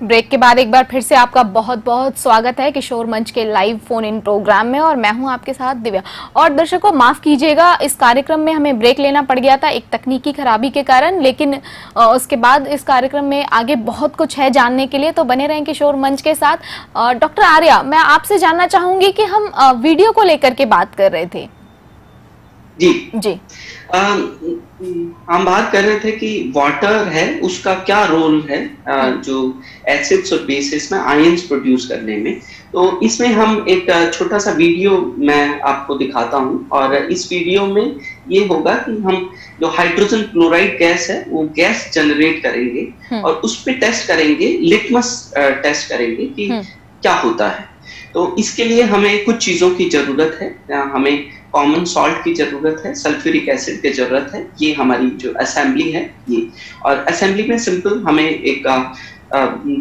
Break के बाद एक बार फिर से आपका बहुत बहुत स्वागत है किशोर मंच के लाइव फ़ोन इन प्रोग्राम में और मैं हूँ आपके साथ दिव्या। और दर्शकों माफ़ कीजिएगा इस कार्यक्रम में हमें ब्रेक लेना पड़ गया था एक तकनीकी खराबी के कारण लेकिन उसके बाद इस कार्यक्रम में आगे बहुत कुछ है जानने के लिए तो बने रहें किशोर मंच के साथ। डॉक्टर आर्या मैं आपसे जानना चाहूँगी कि हम वीडियो को लेकर के बात कर रहे थे। जी। जी। हम बात कर रहे थे कि वाटर है उसका क्या रोल है जो एसिड्स और बेसिस में आयंस प्रोड्यूस करने में तो इसमें हम एक छोटा सा वीडियो मैं आपको दिखाता हूँ और इस वीडियो में ये होगा कि हम जो हाइड्रोजन क्लोराइड गैस है वो गैस जनरेट करेंगे हम्म। और उस पर टेस्ट करेंगे लिटमस टेस्ट करेंगे कि हम्म। क्या होता है तो इसके लिए हमें कुछ चीज़ों की ज़रूरत है हमें कॉमन सॉल्ट की ज़रूरत है सल्फ्यूरिक एसिड की ज़रूरत है ये हमारी जो असेंबली है ये। और असेंबली में सिंपल हमें एक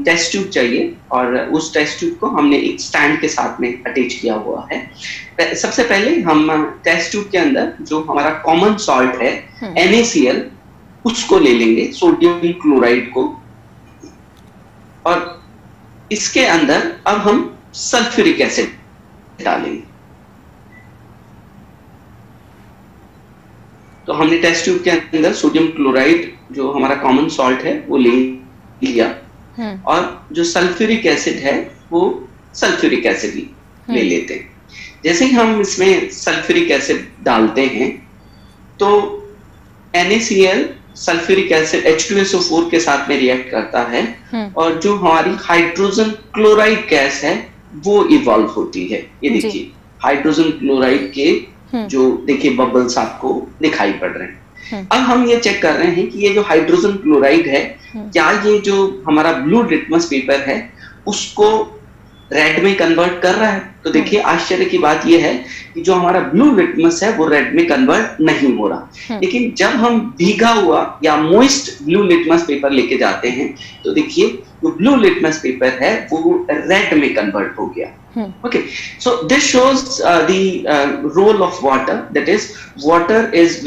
टेस्ट ट्यूब चाहिए और उस टेस्ट ट्यूब को हमने एक स्टैंड के साथ में अटैच किया हुआ है। सबसे पहले हम टेस्ट ट्यूब के अंदर जो हमारा कॉमन सॉल्ट है NaCl हम्म। उसको ले लेंगे सोडियम क्लोराइड को। और इसके अंदर अब हम सल्फ्यूरिक एसिड डालेंगे। तो हमने टेस्ट ट्यूब के अंदर सोडियम क्लोराइड जो हमारा कॉमन सॉल्ट है वो ले लिया हम्म। और जो सल्फ्यूरिक एसिड है वो सल्फ्यूरिक एसिड ले हम्म। लेते हैं जैसे ही हम इसमें सल्फ्यूरिक एसिड डालते हैं तो NaCl सल्फ्यूरिक एसिड H2SO4 के साथ में रिएक्ट करता है हम्म। और जो हमारी हाइड्रोजन क्लोराइड गैस है वो इवॉल्व होती है ये देखिए हाइड्रोजन क्लोराइड के। जो देखिए बबल्स आपको दिखाई पड़ रहे हैं हम्म। अब हम ये चेक कर रहे हैं कि ये जो हाइड्रोजन क्लोराइड है हम्म। क्या ये जो हमारा ब्लू लिटमस पेपर है उसको रेड में कन्वर्ट कर रहा है। तो देखिए आश्चर्य की बात यह है कि जो हमारा ब्लू लिटमस है वो रेड में कन्वर्ट नहीं हो रहा। लेकिन जब हम भीगा हुआ या मोइस्ट ब्लू लिटमस पेपर लेके जाते हैं तो देखिए जो ब्लू लिटमस पेपर है वो रेड में कन्वर्ट हो गया। Okay so this this shows uh, the uh, role is water. That is, water is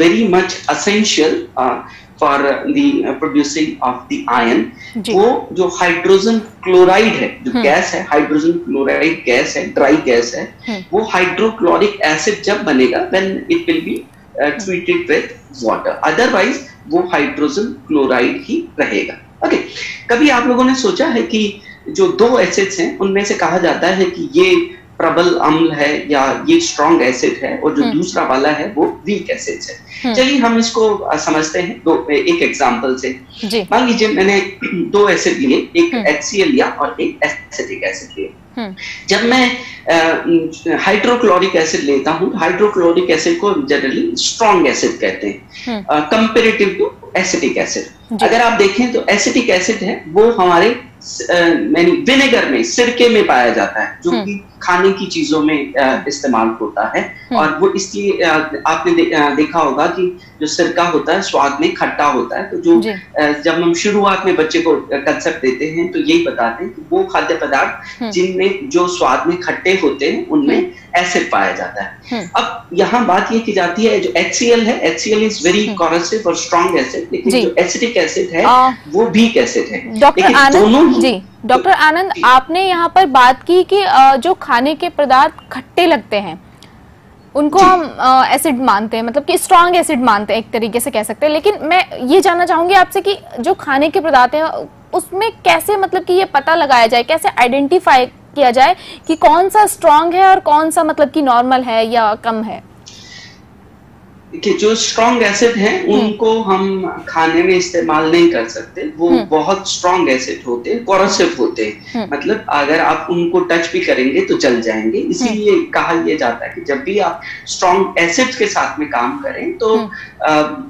the uh, producing of the iron. वो जो हाइड्रोजन क्लोराइड है जो गैस है हाइड्रोजन क्लोराइड गैस है ड्राई गैस है hmm. वो हाइड्रोक्लोरिक एसिड जब बनेगा then it will be treated with water otherwise वो हाइड्रोजन क्लोराइड ही रहेगा ओके okay. कभी आप लोगों ने सोचा है कि जो दो एसिड्स हैं उनमें से कहा जाता है कि ये प्रबल अम्ल है या ये स्ट्रॉन्ग एसिड है और जो हम्म। दूसरा वाला है वो वीक एसिड है। हम्म। चलिए हम इसको समझते हैं दो एक एग्जांपल से। मान लीजिए मैंने दो एसिड लिए एक एच हम्म। लिया और एक एसिटिक एसिड लिया जब मैं हाइड्रोक्लोरिक एसिड लेता हूँ हाइड्रोक्लोरिक एसिड को जनरली स्ट्रॉन्ग एसिड कहते हैं। कंपेरेटिव टू एसिटिक एसिड अगर आप देखें तो एसिटिक एसिड है वो हमारे विनेगर में सिरके में पाया जाता है जो हम्म। कि खाने की चीज़ों में इस्तेमाल होता है। हम्म। और वो इसलिए आपने दे, देखा होगा कि जो सिरका होता है स्वाद में खट्टा होता है। तो जो जब हम शुरुआत में बच्चे को कंसेप्ट देते हैं तो यही बताते हैं कि वो खाद्य पदार्थ हम्म। जिनमें जो स्वाद में खट्टे होते हैं उनमें एसिड पाया जाता है। अब यहाँ बात ये की जाती है जो एचसीएल है एचसीएल इज़ वेरी कॉरसिव और स्ट्रॉन्ग एसिड लेकिन जो। एसिडिक एसिड है वो वीक एसिड है। लेकिन दोनों जी डॉक्टर आनंद आपने यहाँ पर बात की कि जो खाने के पदार्थ खट्टे लगते हैं उनको हम एसिड मानते हैं मतलब कि स्ट्रॉन्ग एसिड मानते हैं एक तरीके से कह सकते हैं। लेकिन मैं ये जानना चाहूँगी आपसे कि जो खाने के पदार्थ हैं उसमें कैसे मतलब कि ये पता लगाया जाए कैसे आइडेंटिफाई किया जाए कि कौन सा स्ट्रांग है और कौन सा मतलब कि नॉर्मल है या कम है? कि जो स्ट्रॉन्ग एसिड हैं हम्म। उनको हम खाने में इस्तेमाल नहीं कर सकते। वो हम्म। बहुत स्ट्रॉन्ग एसिड होते हैं कोरोसिव होते हैं। हम्म। मतलब अगर आप उनको टच भी करेंगे तो जल जाएँगे। इसीलिए कहा यह जाता है कि जब भी आप स्ट्रॉन्ग एसिड के साथ में काम करें तो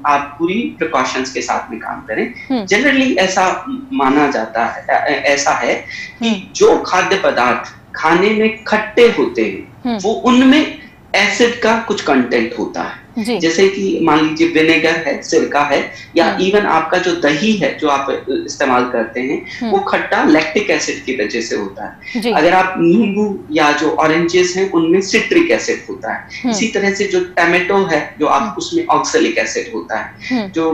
आप पूरी प्रिकॉशंस के साथ में काम करें। जनरली ऐसा माना जाता है ऐसा है कि जो खाद्य पदार्थ खाने में खट्टे होते हैं वो उनमें एसिड का कुछ कंटेंट होता है। जैसे कि मान लीजिए विनेगर है सिरका है या इवन हम्म। आपका जो दही है जो आप इस्तेमाल करते हैं हम्म। वो खट्टा लैक्टिक एसिड की वजह से होता है। अगर आप नींबू या जो ऑरेंजेस हैं उनमें सिट्रिक एसिड होता है। हम्म। इसी तरह से जो टमेटो है जो आप उसमें ऑक्सलिक एसिड होता है। जो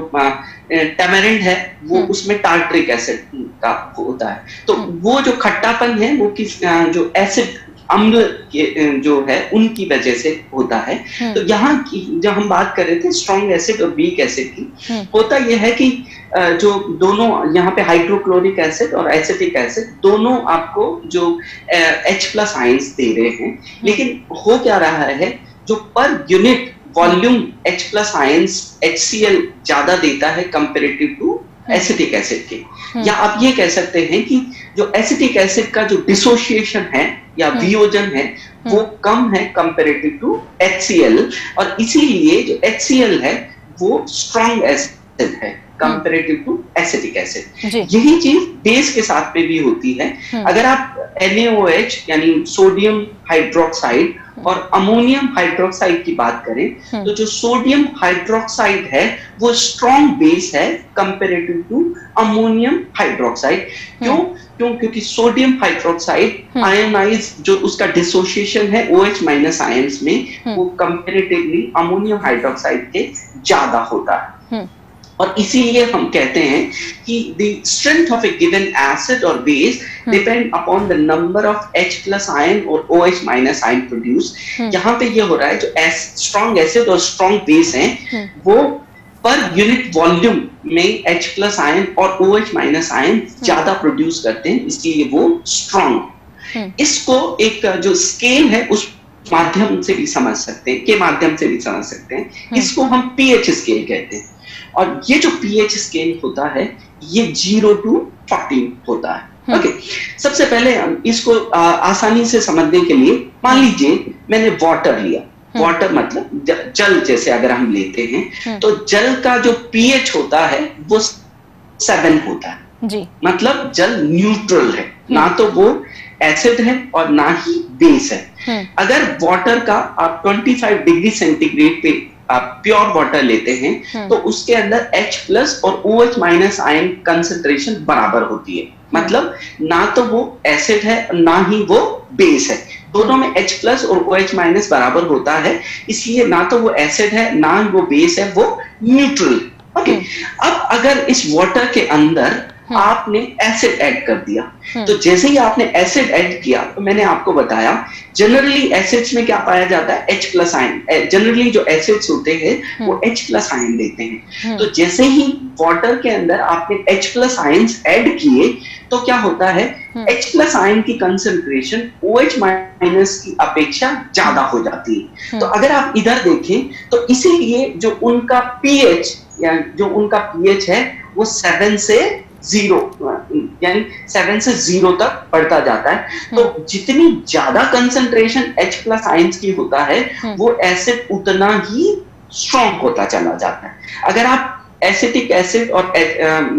टेमेरिंड है वो उसमें टार्ट्रिक एसिड का होता है। तो वो जो खट्टापन है वो किस जो एसिड अम्ल जो है उनकी वजह से होता है हम्म। तो यहाँ की जब हम बात कर रहे थे स्ट्रॉन्ग एसिड और वीक एसिड की हम्म। होता यह है कि जो दोनों यहाँ पे हाइड्रोक्लोरिक एसिड और एसिटिक एसिड दोनों आपको जो एच प्लस आइंस दे रहे हैं हम्म। लेकिन हो क्या रहा है जो पर unit volume H plus ions H ज़्यादा देता है कंपेरेटिव टू एसिटिक एसिड के। या आप ये कह सकते हैं कि जो एसिटिक एसिड का जो डिसोसिएशन है या हम्म। वियोजन है हम्म। वो कम है कंपेरेटिव टू एच और इसीलिए जो एच है वो स्ट्रॉन्ग एसिड है कंपेरेटिव टू एसिटिक एसिड यही चीज़ बेस के साथ में भी होती है। हम्म। अगर आप NaOH यानी सोडियम हाइड्रोक्साइड और अमोनियम हाइड्रोक्साइड की बात करें तो जो सोडियम हाइड्रोक्साइड है वो स्ट्रॉन्ग बेस है कंपेरेटिव टू अमोनियम हाइड्रोक्साइड क्यों? क्यों? क्योंकि सोडियम हाइड्रोक्साइड आयनाइज जो उसका डिसोसिएशन है ओ एच माइनस आयन्स में हम्म। वो कंपेरेटिवली अमोनियम हाइड्रोक्साइड के ज़्यादा होता है। हम्म। और इसीलिए हम कहते हैं कि the strength of a given acid और base depend upon the number of H plus ion और O H minus ion produce यहाँ पे ये हो रहा है जो स्ट्रॉन्ग एसिड और स्ट्रॉन्ग बेस हैं। वो पर यूनिट वॉल्यूम में H प्लस आयन और OH माइनस आयन ज़्यादा प्रोड्यूस करते हैं इसलिए वो स्ट्रॉन्ग हम्म। इसको एक जो स्केल है उस माध्यम से भी समझ सकते हैं के माध्यम से भी समझ सकते हैं। हम्म। इसको हम पीएच स्केल कहते हैं। और ये जो पीएच स्केल होता है ये ज़ीरो टू फोर्टीन होता है हम्म। Okay okay. सबसे पहले इसको आ, आसानी से समझने के लिए मान लीजिए मैंने वाटर लिया वाटर हम्म। मतलब जल जैसे अगर हम लेते हैं हम्म। तो जल का जो पीएच होता है वो सेवन होता है जी मतलब जल न्यूट्रल है ना हम्म। तो वो एसिड है और ना ही बेस है अगर वाटर का आप 25 डिग्री सेंटीग्रेड पे आप प्योर वाटर लेते हैं तो उसके अंदर H प्लस और O OH minus ion concentration बराबर होती है। मतलब ना तो वो एसिड है ना ही वो बेस है। दोनों में H प्लस और ओ OH माइनस बराबर होता है इसलिए ना तो वो एसिड है ना ही वो बेस है वो न्यूट्रल ओके हम्म। अब अगर इस वाटर के अंदर हम्म। आपने एसिड ऐड कर दिया। हम्म। तो जैसे ही आपने एसिड ऐड किया तो मैंने आपको बताया जनरली एसिड्स में क्या पाया जाता है? एच प्लस आयन जनरली जो एसिड्स होते हैं वो एच प्लस आयन देते हैं। तो जैसे ही वाटर के अंदर आपने एच प्लस आयन्स ऐड किए तो क्या होता है? एच प्लस आयन की कंसेंट्रेशन ओ एच माइनस की अपेक्षा ज़्यादा हो जाती है। हम्म। तो अगर आप इधर देखें तो इसीलिए जो उनका पीएच या जो उनका पीएच है वो सेवन से ज़ीरो यानी सेवन से ज़ीरो तक बढ़ता जाता है। हम्म। तो जितनी ज़्यादा कंसेंट्रेशन एच प्लस आइंस की होता है हम्म। वो एसिड उतना ही स्ट्रॉन्ग होता चला जाता है। अगर आप एसिटिक एसिड और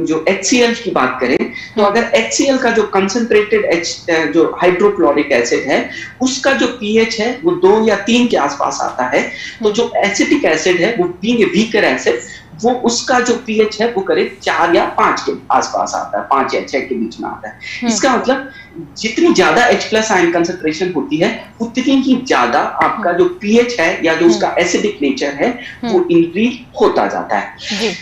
जो एच की बात करें तो अगर एच का जो कंसंट्रेटेड एच जो हाइड्रोक्लोरिक एसिड है उसका जो पीएच है वो दो या तीन के आसपास आता है। तो जो एसिटिक एसिड है वो बीइंग वीकर एसिड वो उसका जो पीएच है वो करीब चार या पाँच के आसपास आता है पाँच या छह के बीच में आता है। हम्म। इसका मतलब जितनी ज़्यादा एच प्लस आयन कंसेंट्रेशन होती है उतनी ही ज़्यादा आपका जो पीएच है या जो हम्म। उसका एसिडिक नेचर है वो इंक्रीज हम्म। होता जाता है।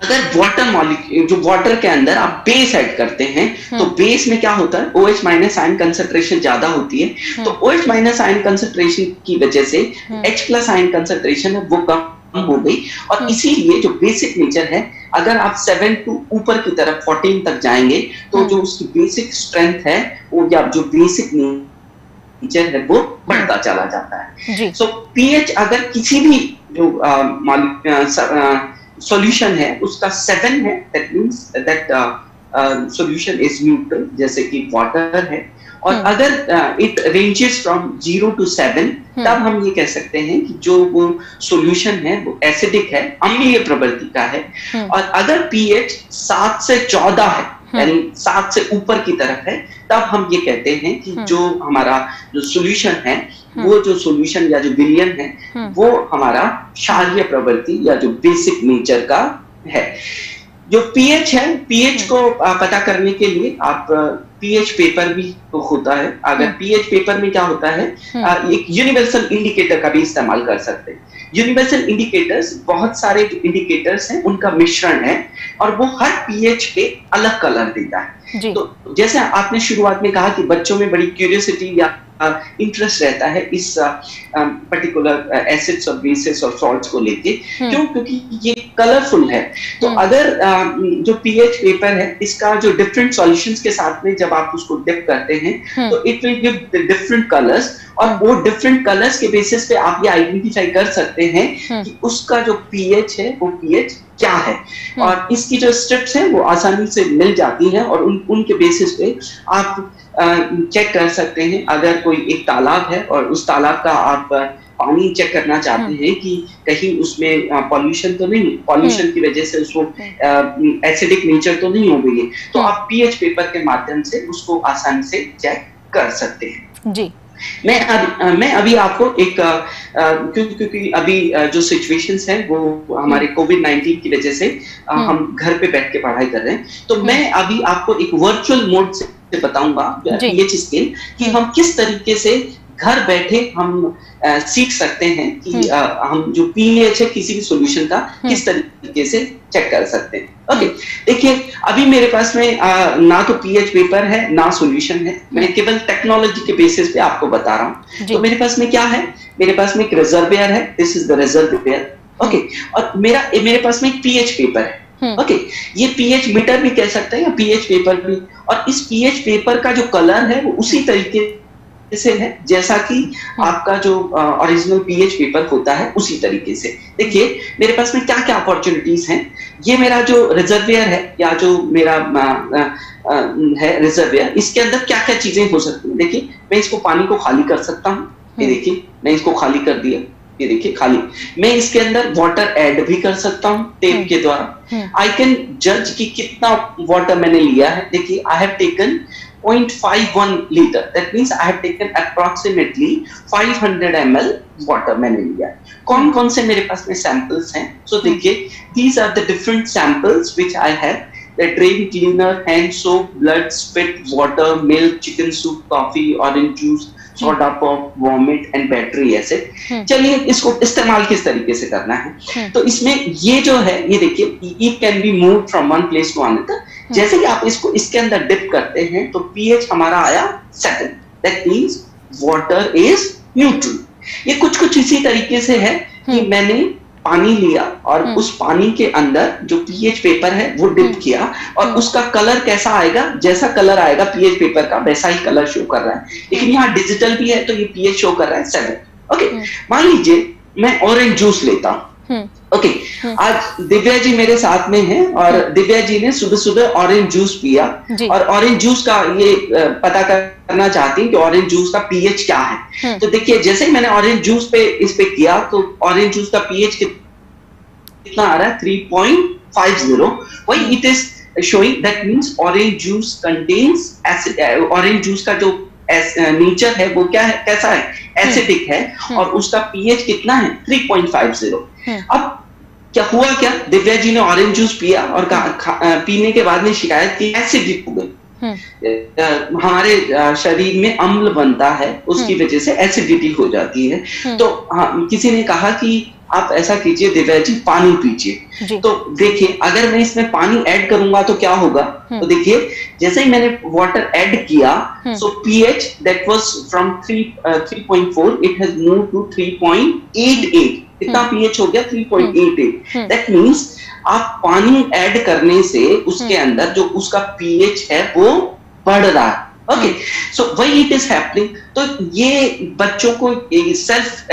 अगर वाटर मॉलिक्यूल जो वाटर के अंदर आप बेस ऐड करते हैं तो बेस में क्या होता है? OH माइनस आयन कंसेंट्रेशन ज़्यादा होती है। तो OH माइनस आयन कंसेंट्रेशन की वजह से एच प्लस आयन कंसेंट्रेशन है वो कम हो गई और हम्म। इसीलिए जो बेसिक नेचर है अगर आप सेवन टू ऊपर की तरफ़ फोर्टीन तक जाएँगे तो हम्म। जो उसकी बेसिक स्ट्रेंथ है वो या जो बेसिक नेचर है वो बढ़ता चला जाता है सो so, पीएच अगर किसी भी जो सॉल्यूशन है उसका सेवन है that means that solution is neutral जैसे कि वाटर है और हम्म। अगर it ranges from zero to seven तब हम ये कह सकते हैं कि जो वो सॉल्यूशन है वो एसिडिक है अम्लीय प्रवृत्ति का है। हम्म। और अगर पीएच सात से चौदह है यानी सात से ऊपर की तरफ़ है तब हम ये कहते हैं कि जो हमारा जो सोल्यूशन है वो जो सोल्यूशन या जो विलियन है वो हमारा क्षारीय प्रवृत्ति या जो बेसिक नेचर का है। जो पीएच है पीएच को पता करने के लिए आप पीएच पेपर भी होता है। अगर पीएच पेपर में क्या होता है एक यूनिवर्सल इंडिकेटर का भी इस्तेमाल कर सकते हैं। यूनिवर्सल इंडिकेटर्स बहुत सारे इंडिकेटर्स हैं उनका मिश्रण है और वो हर पीएच पे अलग कलर देता है। तो जैसे आपने शुरुआत में कहा कि बच्चों में बड़ी क्यूरियोसिटी या इंटरेस्ट रहता है इस पर्टिकुलर एसिड्स और बेसिस और सॉल्ट्स को लेके हम्म। क्यों क्योंकि ये कलरफुल है तो हम्म। अगर जो पीएच पेपर है इसका जो डिफरेंट सॉल्यूशंस के साथ में जब आप उसको डिप करते हैं हम्म। तो it will give different colours और वो डिफरेंट कलर्स के बेसिस पे आप ये आइडेंटिफाई कर सकते हैं कि उसका जो पीएच है वो पीएच क्या है? और इसकी जो स्ट्रिप्स हैं वो आसानी से मिल जाती हैं और उन उनके बेसिस पे आप चेक कर सकते हैं। अगर कोई एक तालाब है और उस तालाब का आप पानी चेक करना चाहते हम्म। हैं कि कहीं उसमें पॉल्यूशन तो नहीं पॉल्यूशन हम्म। की वजह से उसको एसिडिक हम्म। नेचर तो नहीं हो गई है। तो आप पीएच पेपर के माध्यम से उसको आसानी से चेक कर सकते हैं। जी। मैं अभी मैं अभी आपको एक क्योंकि क्योंकि अभी जो सिचुएशंस हैं वो हमारे कोविड नाइनटीन की वजह से हम घर पे बैठ के पढ़ाई कर रहे हैं। तो मैं अभी आपको एक वर्चुअल मोड से बताऊँगा ये चीज़ के कि हम्म। हम किस तरीके से घर बैठे हम आ, सीख सकते हैं कि हम्म। आ, हम जो पीएच है किसी भी सॉल्यूशन का हम्म। किस तरीके से चेक कर सकते हैं। ओके देखिए अभी मेरे पास में आ, ना तो पीएच पेपर है ना सॉल्यूशन है। मैं केवल टेक्नोलॉजी के बेसिस पे आपको बता रहा हूँ। तो मेरे पास में क्या है? मेरे पास में एक रिजर्वेयर है this is the reservoir okay और मेरा मेरे पास में एक पीएच पेपर है। ओके okay, ये पीएच मीटर भी कह सकते हैं या पीएच पेपर भी। और इस पीएच पेपर का जो कलर है वो उसी तरीके से है जैसा कि हम्म। आपका जो ओरिजिनल पीएच पेपर होता है उसी तरीके से। देखिए मेरे पास में क्या क्या अपॉर्चुनिटीज़ हैं? ये मेरा जो रिजर्वियर है या जो मेरा आ, आ, है रिजर्वियर इसके अंदर क्या क्या चीज़ें हो सकती हैं? देखिए मैं इसको पानी को खाली कर सकता हूँ। ये हम्म। देखिए मैं इसको खाली कर दिया। ये देखिए खाली। मैं इसके अंदर वाटर ऐड भी कर सकता हूँ टेप हम्म। के द्वारा। आई कैन जज कि कितना वाटर मैंने लिया है। देखिए I have taken 0.51 litre that means I have taken approximately 500 ml water मैंने लिया कौन कौन से मेरे पास में सैंपल्स हैं? सो देखिए these are the different samples which I have the drain cleaner, hand soap, blood, spit, water, milk, chicken soup, coffee, orange juice, soda pop vomit and battery acid चलिए इसको इस्तेमाल किस तरीके से करना है? हम्म। तो इसमें ये जो है ये देखिए it can be move from one place to another जैसे कि आप इसको इसके अंदर डिप करते हैं तो पीएच हमारा आया second that means water is neutral ये कुछ कुछ इसी तरीके से है कि हम्म। मैंने पानी लिया और हम्म। उस पानी के अंदर जो पीएच पेपर है वो डिप। किया और। उसका कलर कैसा आएगा? जैसा कलर आएगा पीएच पेपर का वैसा ही कलर शो कर रहा है। लेकिन यहाँ डिजिटल भी है तो ये पीएच शो कर रहा है सेवन ओके मान लीजिए मैं ऑरेंज जूस लेता हूँ। ओके आज दिव्या जी मेरे साथ में हैं और दिव्या जी ने सुबह सुबह ऑरेंज जूस पिया और ऑरेंज जूस का ये पता करना चाहती हूँ कि ऑरेंज जूस का पीएच क्या है। तो देखिए जैसे ही मैंने ऑरेंज जूस पे इस पे किया तो ऑरेंज जूस का पीएच कितना आ रहा है? थ्री पॉइंट फाइव ज़ीरो वही it is showing that means orange juice contains acid orange juice का जो नेचर है वो क्या है? कैसा है? एसिडिक है और उसका पीएच कितना है? 3.50 अब क्या हुआ क्या दिव्या जी ने ऑरेंज जूस पिया और पीने के बाद में शिकायत की एसिडिक हो गई। हमारे शरीर में अम्ल बनता है उसकी हम्म। वजह से एसिडिटी हो जाती है हम्म। तो हाँ, किसी ने कहा कि आप ऐसा कीजिए दिव्या जी पानी पीजिए। तो देखिए अगर मैं इसमें पानी ऐड करूँगा तो क्या होगा? तो देखिए जैसे ही मैंने वाटर ऐड किया so pH that was from three three point four it has move to three point eight eight कितना पीएच हो गया? Three point eight eight that means आप पानी ऐड करने से उसके हम्म। अंदर जो उसका पीएच है वो बढ़ रहा है। ओके सो वही इट इज़ हैपनिंग तो ये बच्चों को सेल्फ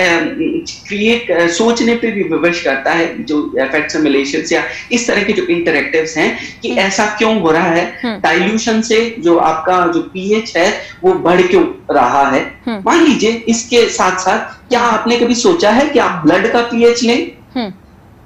क्रिएट um, uh, सोचने पे भी विवश करता है जो इफ़ेक्ट सिमुलेशन या इस तरह के जो इंटरेक्टिव्स हैं कि हम्म। ऐसा क्यों हो रहा है? डाइल्यूशन हम्म। से जो आपका जो पीएच है वो बढ़ क्यों रहा है? मान लीजिए इसके साथ साथ क्या आपने कभी सोचा है कि आप ब्लड का पीएच लें?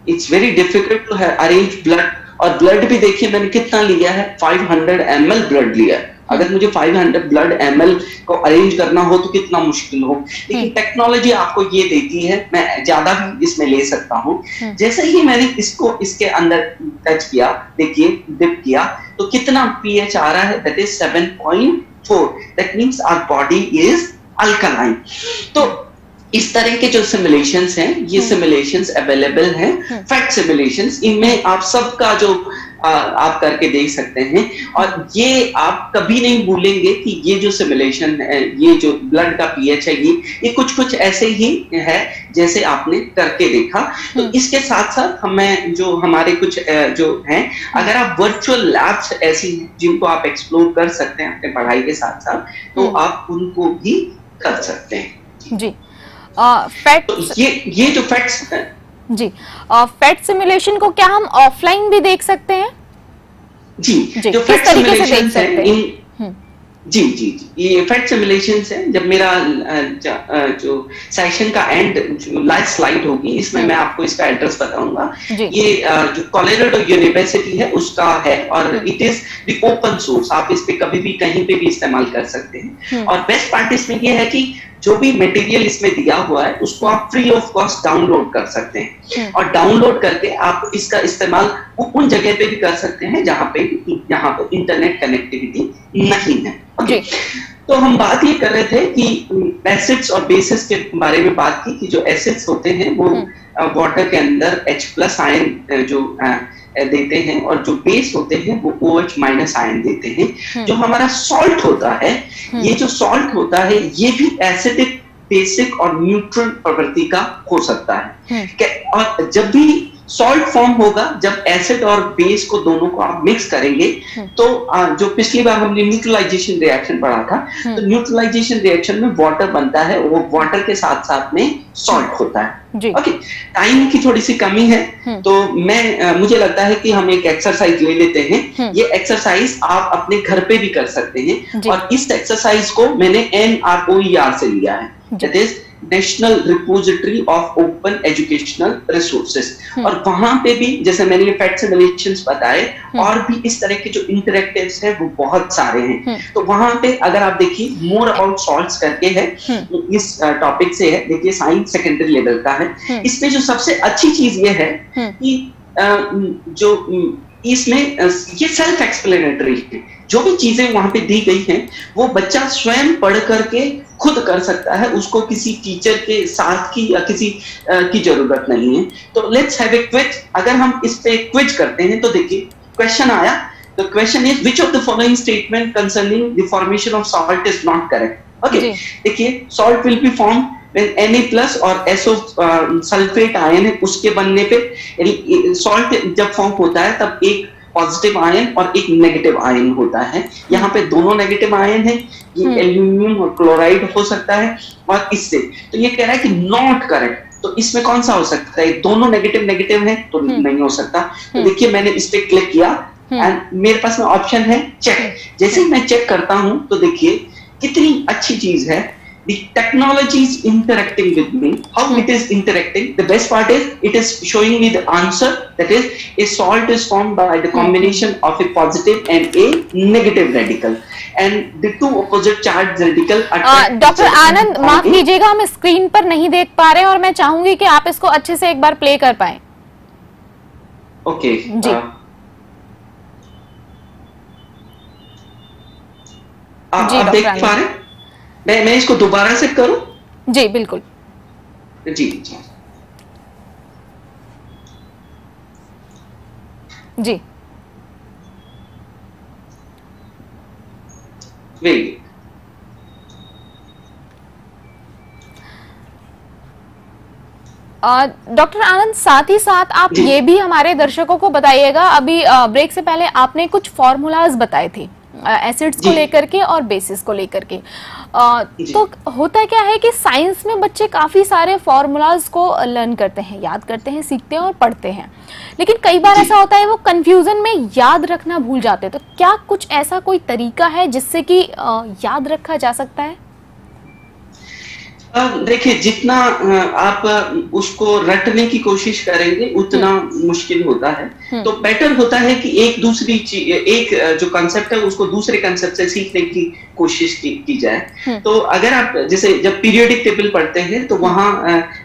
It's very difficult to arrange blood और ब्लड भी देखिए मैंने कितना लिया है? 500 हंड्रेड ब्लड लिया है। अगर मुझे 500 ब्लड एम को अरेंज करना हो तो कितना मुश्किल हो लेकिन टेक्नोलॉजी हम्म। आपको ये देती है मैं ज़्यादा भी इसमें ले सकता हूँ हम्म। जैसे ही मैंने इसको इसके अंदर टच किया देखिए डिप किया तो कितना पीएच आ रहा है that is 7.4 that means our body is alkaline तो इस तरह के जो सिमुलेशंस हैं ये सिमुलेशंस हम्म। अवेलेबल हैं फैक्ट सिमुलेशंस इनमें आप सबका जो आप करके देख सकते हैं। और ये आप कभी नहीं भूलेंगे कि ये जो सिमुलेशन है ये जो ब्लड का पीएच है ये ये कुछ कुछ ऐसे ही है जैसे आपने करके देखा। तो हम्म। इसके साथ साथ हमें जो हमारे कुछ जो हैं अगर आप वर्चुअल लैब्स ऐसी जिनको आप एक्सप्लोर कर सकते हैं अपने पढ़ाई के साथ साथ तो हम्म। आप उनको भी कर सकते हैं। जी। फैक्ट तो ये ये जो फैक्ट्स जी। फैट सिमुलेशन को क्या हम ऑफलाइन भी देख सकते हैं? जी, जी जो किस तरीके से देख सकते हैं? हम्म। जी जी जी। ये फैक्ट सिमुलेशन है जब मेरा जो सेशन का एंड लाइव स्लाइड होगी इसमें हम्म। मैं आपको इसका एड्रेस बताऊँगा। ये जो कॉलेराडो यूनिवर्सिटी है उसका है और it is the open source आप इस पे कभी भी कहीं पे भी इस्तेमाल कर सकते हैं। हम्म। और बेस्ट पार्ट इसमें ये है कि जो भी मटेरियल इसमें दिया हुआ है उसको आप फ्री ऑफ़ कॉस्ट डाउनलोड कर सकते हैं हम्म। और डाउनलोड करके आप इसका इस्तेमाल उन जगह पे भी कर सकते हैं जहाँ पे यहाँ पे इंटरनेट कनेक्टिविटी नहीं है ओके तो हम बात ये कर रहे थे कि एसिड्स और बेसिस के बारे में बात की कि जो एसिड्स होते हैं वो वाटर हम्म। के अंदर H प्लस आयन जो देते हैं और जो बेस होते हैं वो ओ एच माइनस आयन देते हैं हम्म। जो हमारा सॉल्ट होता है हम्म। ये जो सॉल्ट होता है ये भी एसिडिक बेसिक और न्यूट्रल प्रवृत्ति का हो सकता है और जब भी सॉल्ट फॉर्म होगा जब एसिड और बेस को दोनों को आप मिक्स करेंगे हम्म। तो जो पिछली बार हमने न्यूट्रलाइजेशन रिएक्शन पढ़ा था हम्म। तो न्यूट्रलाइजेशन रिएक्शन में वाटर बनता है वो वाटर के साथ साथ में सॉल्ट होता है। ओके टाइम की थोड़ी सी कमी है हम्म। तो मैं मुझे लगता है कि हम एक एक्सरसाइज ले लेते हैं। ये एक्सरसाइज आप अपने घर पे भी कर सकते हैं और इस एक्सरसाइज को मैंने एन आर ओ आर से लिया है। National Repository of Open Educational Resources और वहाँ पे भी जैसे मैंने ये फैक्ट सिमुलेशंस बताए हम्म। और भी इस तरह के जो इंटरेक्टिव्स है वो बहुत सारे हैं। हम्म। तो वहाँ पे अगर आप देखिए मोर अबाउट सॉल्व करके है। हम्म। इस टॉपिक से है। देखिए साइंस सेकेंडरी लेवल का है। इसमें जो सबसे अच्छी चीज़ ये है कि जो इसमें ये सेल्फ एक्सप्लेनेटरी है। जो भी चीज़ें वहाँ पे दी गई हैं वो बच्चा स्वयं पढ़ करके खुद कर सकता है। उसको किसी टीचर के साथ की या किसी आ, की ज़रूरत नहीं है। तो लेट्स हैव ए क्विज अगर हम इस पे क्विज करते हैं तो देखिए क्वेश्चन आया। The question is which of the following statement concerning the formation of salt is not correct okay देखिए salt will be form Na plus और SO सल्फेट आयन है उसके बनने पे। सॉल्ट जब फॉर्म होता है तब एक पॉजिटिव आयन और एक नेगेटिव आयन होता है। यहाँ पे दोनों नेगेटिव आयन है ये एल्यूमिनियम हम्म। और क्लोराइड हो सकता है और इससे। तो ये कह रहा है कि नॉट करेक्ट तो इसमें कौन सा हो सकता है? दोनों नेगेटिव नेगेटिव है तो हम्म। नहीं हो सकता। तो हम्म। देखिए मैंने इस पे क्लिक किया एंड मेरे पास में ऑप्शन है चेक जैसे ही मैं चेक करता हूँ तो देखिए कितनी अच्छी चीज़ है। The technology is interacting with me how it is interacting the best part is it is showing me the answer that is a salt is formed by the combination of a positive and a negative radical and the two opposite charged radical doctor Anand माफ़ कीजिएगा हम screen पर नहीं देख पा रहे हैं और मैं चाहूँगी कि आप इसको अच्छे से एक बार प्ले कर पाए ओके okay, जी uh, जी आप देख पा रहे हैं मैं मैं इसको दोबारा से करूँ? जी बिल्कुल। जी जी। जी। डॉक्टर आनंद साथ ही साथ आप ये भी हमारे दर्शकों को बताइएगा अभी ब्रेक से पहले आपने कुछ फॉर्मूलाज बताए थे। एसिड्स को लेकर के और बेसिस को लेकर के। तो होता क्या है कि साइंस में बच्चे काफ़ी सारे फॉर्मूलाज को लर्न करते हैं याद करते हैं सीखते हैं और पढ़ते हैं। लेकिन कई बार ऐसा होता है वो कन्फ्यूज़न में याद रखना भूल जाते हैं। तो क्या कुछ ऐसा कोई तरीका है जिससे कि याद रखा जा सकता है? देखिए जितना आप उसको रटने की कोशिश करेंगे उतना हम्म। मुश्किल होता है हम्म। तो बेटर होता है कि एक दूसरी चीज़ एक जो कंसेप्ट है उसको दूसरे कंसेप्ट से सीखने की कोशिश की, की जाए हम्म। तो अगर आप जैसे जब पीरियोडिक टेबल पढ़ते हैं तो वहाँ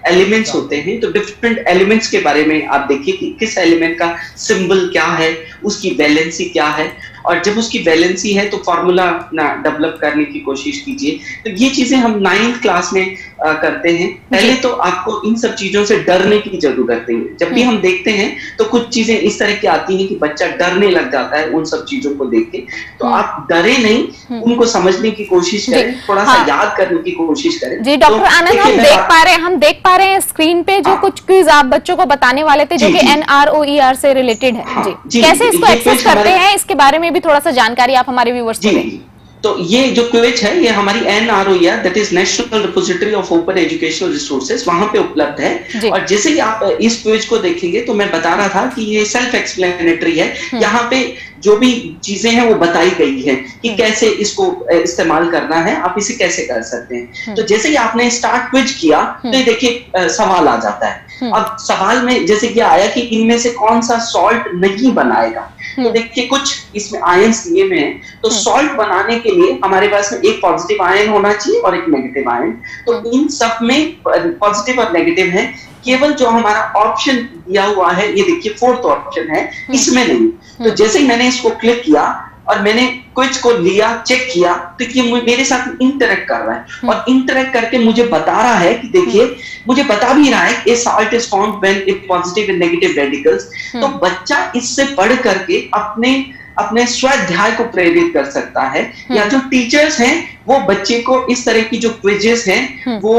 एलिमेंट्स होते हैं तो डिफरेंट एलिमेंट्स के बारे में आप देखिए कि किस एलिमेंट का सिंबल क्या है उसकी बैलेंसी क्या है? और जब उसकी बैलेंसी है तो फॉर्मूला ना डेवलप करने की कोशिश कीजिए। तो ये चीज़ें हम नाइन्थ क्लास में आ, करते हैं पहले तो आपको इन सब चीज़ों से डरने की ज़रूरत नहीं है जब भी हम्म। हम देखते हैं तो कुछ चीज़ें इस तरह की आती हैं कि बच्चा डरने लग जाता है उन सब चीज़ों को देख के तो हम्म। आप डरे नहीं हम्म। उनको समझने की कोशिश करें थोड़ा हाँ। सा। याद करने की कोशिश करें जी डॉक्टर तो आनंद हम देख पा रहे हैं हम देख पा रहे हैं स्क्रीन पे जो हाँ। कुछ क्विज आप बच्चों को बताने वाले थे जो कि एन आर ओ आर से रिलेटेड है हाँ। जी कैसे इसको एक्सेस करते हैं इसके बारे में भी थोड़ा सा जानकारी आप हमारे व्यूवर्स को दें तो ये जो क्विज है ये हमारी N R O that is National Repository of Open Educational Resources वहाँ पे उपलब्ध है और जैसे ही आप इस क्विज को देखेंगे तो मैं बता रहा था कि ये सेल्फ एक्सप्लेनेटरी है हम्म। यहाँ पे जो भी चीज़ें हैं वो बताई गई है कि हम्म। कैसे इसको इस्तेमाल करना है आप इसे कैसे कर सकते हैं हम्म। तो जैसे ही आपने स्टार्ट क्विज किया तो ये देखिए सवाल आ जाता है अब सवाल में जैसे कि आया कि इनमें से कौन सा सॉल्ट नहीं बनाएगा? तो देखिए कुछ इसमें आयन दिए हुए हैं। तो सॉल्ट बनाने के लिए हमारे पास में एक पॉजिटिव आयन होना चाहिए और एक नेगेटिव आयन तो इन सब में पॉजिटिव और नेगेटिव है। केवल जो हमारा ऑप्शन दिया हुआ है ये देखिए फोर्थ ऑप्शन है। इसमें नहीं। तो जैसे ही मैंने इसको क्लिक किया और मैंने क्विज को लिया चेक किया तो ये मेरे साथ इंटरेक्ट कर रहा है। और इंटरेक्ट करके मुझे बता रहा है कि देखिए मुझे बता भी रहा है a salt is found when it positive and negative radicals तो बच्चा इससे पढ़ करके अपने अपने स्वाध्याय को प्रेरित कर सकता है। या जो टीचर्स हैं वो बच्चे को इस तरह की जो क्विजेस हैं वो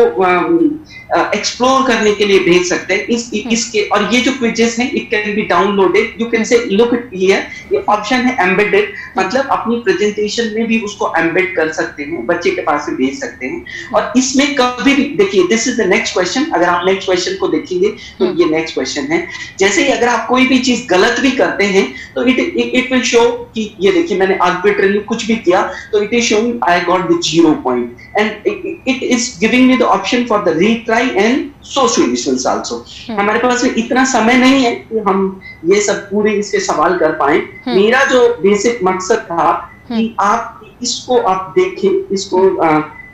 एक्सप्लोर करने के लिए भेज सकते हैं। इस हम्म। इसके और ये जो क्विजेस हैं it can be downloaded you can say look it here ये ऑप्शन है एम्बेडेड मतलब अपनी प्रेजेंटेशन में भी उसको एम्बेड कर सकते हैं बच्चे के पास से भेज सकते हैं। और इसमें कभी भी देखिए this is the next question अगर आप नेक्स्ट क्वेश्चन को देखेंगे तो हम्म। ये नेक्स्ट क्वेश्चन है। जैसे ही अगर आप कोई भी चीज़ गलत भी करते हैं तो इट इट विल शो कि ये देखिए मैंने आर्बिट्रली कुछ भी किया तो it is showing I got the zero point and it is giving me the option for the retry and social relations also हमारे पास इतना समय नहीं है कि हम ये सब पूरे इसके सवाल कर पाए। हम्म। मेरा जो बेसिक मकसद था कि हम्म। आप इसको आप देखें इसको आ,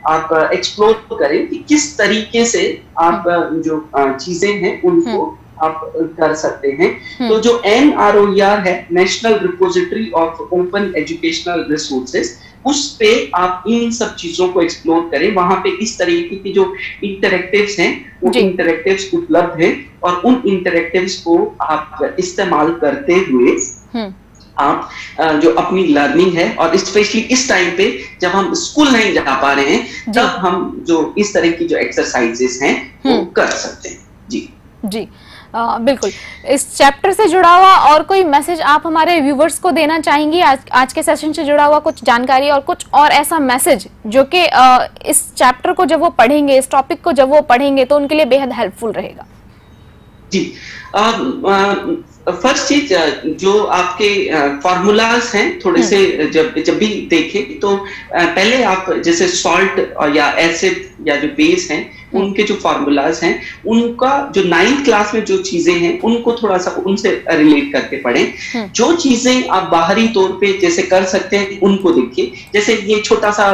आप एक्सप्लोर करें कि किस तरीके से आप हम्म। जो चीज़ें हैं उनको आप कर सकते हैं तो जो एन आर ओ आर है National Repository of Open Educational Resources उस पे आप इन सब चीज़ों को एक्सप्लोर करें वहाँ पे इस तरीके की जो इंटरेक्टिव्स हैं वो इंटरेक्टिव्स उपलब्ध हैं और उन इंटरेक्टिव्स को आप इस्तेमाल करते हुए हम्म। आप जो अपनी लर्निंग है और स्पेशली इस टाइम पे जब हम स्कूल नहीं जा पा रहे हैं तब हम जो इस तरह की जो एक्सरसाइजेस हैं वो हम्म। कर सकते हैं। जी। जी। आ, बिल्कुल। इस चैप्टर से जुड़ा हुआ और कोई मैसेज आप हमारे व्यूवर्स को देना चाहेंगी? आज आज के सेशन से जुड़ा हुआ कुछ जानकारी और कुछ और ऐसा मैसेज जो कि इस चैप्टर को जब वो पढ़ेंगे इस टॉपिक को जब वो पढ़ेंगे तो उनके लिए बेहद हेल्पफुल रहेगा। जी। फ़र्स्ट चीज़ जो आपके फॉर्मूलाज हैं थोड़े से हम्म। जब जब भी देखें तो पहले आप जैसे सॉल्ट या एसिड या जो बेस हैं हम्म। उनके जो फॉर्मूलाज हैं उनका जो नाइन्थ क्लास में जो चीज़ें हैं उनको थोड़ा सा उनसे रिलेट करके पढ़ें हम्म। जो चीज़ें आप बाहरी तौर पे जैसे कर सकते हैं उनको देखिए जैसे ये छोटा सा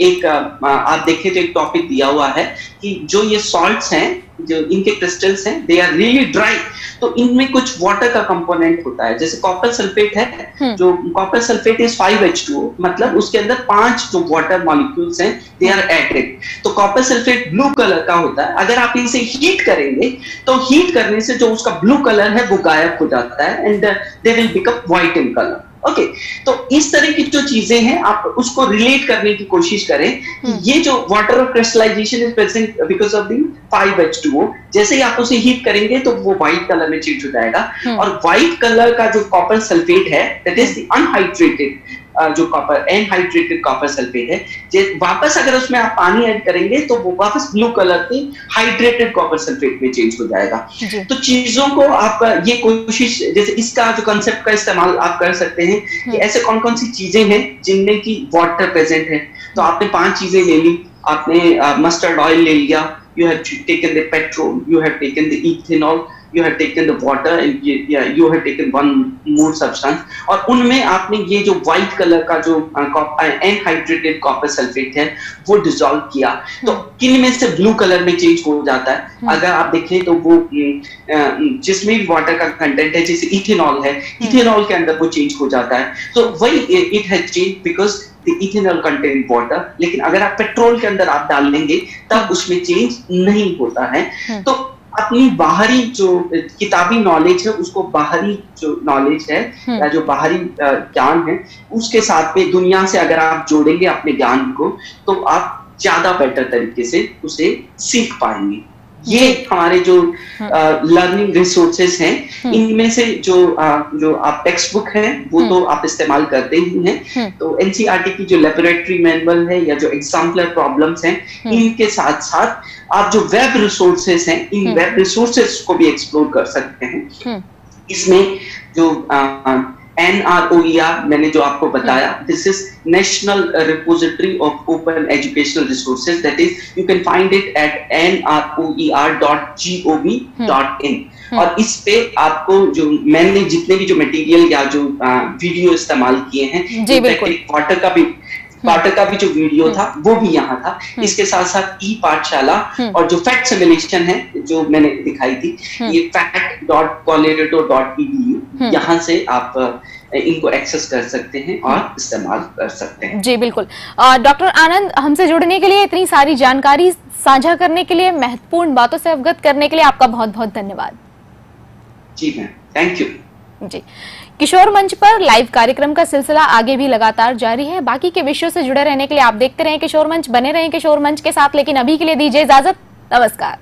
एक आप देखें तो एक टॉपिक दिया हुआ है कि जो ये सॉल्ट्स हैं जो इनके क्रिस्टल्स हैं दे आर रियली ड्राई तो इनमें कुछ वाटर का कंपोनेंट होता है। जैसे कॉपर सल्फेट है हम्म। जो copper sulphate is five H two मतलब उसके अंदर पाँच जो वाटर मॉलिक्यूल्स हैं दे आर एडेड तो कॉपर सल्फेट ब्लू कलर का होता है। अगर आप इसे हीट करेंगे तो हीट करने से जो उसका ब्लू कलर है वो गायब हो जाता है and they will become white in colour okay okay, तो इस तरह की जो चीज़ें हैं आप उसको रिलेट करने की कोशिश करें कि हम्म। ये जो water of crystallisation is present because of the five H two जैसे ही आप उसे हीट करेंगे तो वो व्हाइट कलर में चेंज हो जाएगा हम्म। और व्हाइट कलर का जो कॉपर सल्फेट है दैट इज़ द अनहाइड्रेटेड जो कॉपर एनहाइड्रेटेड कॉपर सल्फेट है वापस अगर उसमें आप पानी ऐड करेंगे तो वो वापस ब्लू कलर के हाइड्रेटेड कॉपर सल्फेट में चेंज हो जाएगा। तो चीज़ों को आप ये कोशिश जैसे इसका जो कंसेप्ट का इस्तेमाल आप कर सकते हैं कि हम्म। ऐसे कौन कौन सी चीज़ें हैं जिनमें की वाटर प्रेजेंट है। तो आपने पाँच चीज़ें ले ली। आपने मस्टर्ड ऑयल ले लिया you have taken the petrol, you have taken the ethanol, you have taken the water and you, yeah, you have taken one more substance. और उनमें आपने ये जो व्हाइट कलर का जो एनहाइड्रेटेड कॉपर सल्फेट है वो डिजोल्व किया। तो किन में से ब्लू कलर में चेंज हो जाता है? अगर आप देखें तो वो जिसमें भी वाटर का कंटेंट है जैसे इथेनॉल है इथेनॉल के अंदर वो चेंज हो जाता है। तो वही it has change because ethanol content water लेकिन अगर आप पेट्रोल के अंदर आप डाल लेंगे तब उसमें चेंज नहीं होता है। तो अपनी बाहरी जो किताबी नॉलेज है उसको बाहरी जो नॉलेज है हम्म। या जो बाहरी ज्ञान है उसके साथ में दुनिया से अगर आप जोड़ेंगे अपने ज्ञान को तो आप ज़्यादा बेटर तरीके से उसे सीख पाएँगे ये हमारे जो लर्निंग हाँ। रिसोर्सेज हैं हम्म। इनमें से जो आ, जो आप टेक्स्ट बुक है वो हम्म। तो आप इस्तेमाल करते ही हैं। तो एनसीईआरटी की जो लेबोरेटरी मैनुअल है या जो एग्जाम्पलर प्रॉब्लम्स हैं इनके साथ साथ आप जो वेब रिसोर्सेज हैं इन वेब रिसोर्सेज को भी एक्सप्लोर कर सकते हैं इसमें जो आ, एनआरओईआर मैंने जो आपको बताया this is National Repository of Open Educational Resources that is you can find it at N R O E R dot G O V dot in और इस पे आपको जो मैंने जितने भी जो मटेरियल या जो वीडियो इस्तेमाल किए हैं वाटर का भी पाठक हम्म। का भी जो वीडियो था हम्म। वो भी यहाँ था। हम्म। इसके साथ साथ ई पाठशाला और जो फैक्ट सिमुलेशन है जो मैंने दिखाई थी ये फैक्ट डॉट कॉलेटो डॉट ई यहाँ से आप इनको एक्सेस कर सकते हैं और इस्तेमाल कर सकते हैं। जी बिल्कुल। डॉक्टर आनंद हमसे जुड़ने के लिए इतनी सारी जानकारी साझा करने के लिए महत्वपूर्ण बातों से अवगत करने के लिए आपका बहुत बहुत धन्यवाद। जी मैम थैंक यू जी। किशोर मंच पर लाइव कार्यक्रम का सिलसिला आगे भी लगातार जारी है। बाकी के विषयों से जुड़े रहने के लिए आप देखते रहे किशोर मंच, बने रहे किशोर मंच के साथ, लेकिन अभी के लिए दीजिए इजाज़त। नमस्कार।